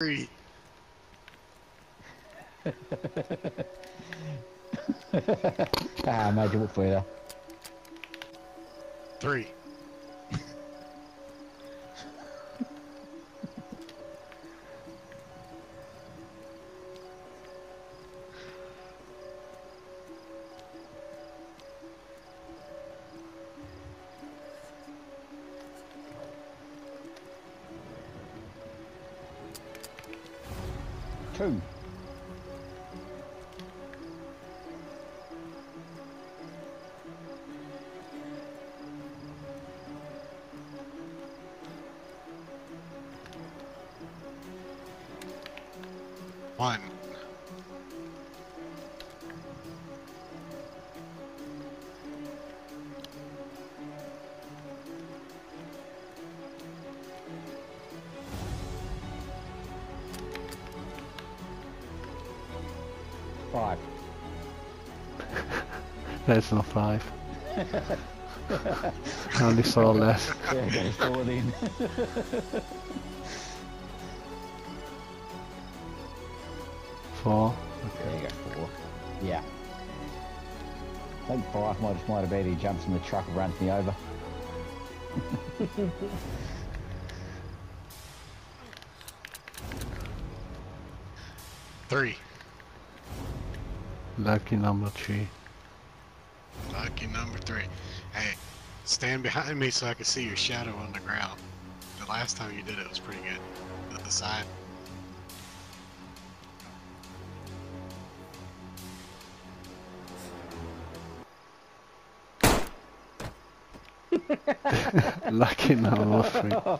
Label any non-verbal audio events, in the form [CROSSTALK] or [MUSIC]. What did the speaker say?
Three. ah, for you. Three. Two. One. Five. [LAUGHS] There's no five. [LAUGHS] Only saw less. [LAUGHS] Yeah, get forward in. Four. There you go, four. Yeah. I think five might just might have been he jumps in the truck and runs me over. Three. Lucky number three. Lucky number three. Hey, stand behind me so I can see your shadow on the ground. The last time you did it was pretty good. At the side. [LAUGHS] Lucky number three. [LAUGHS]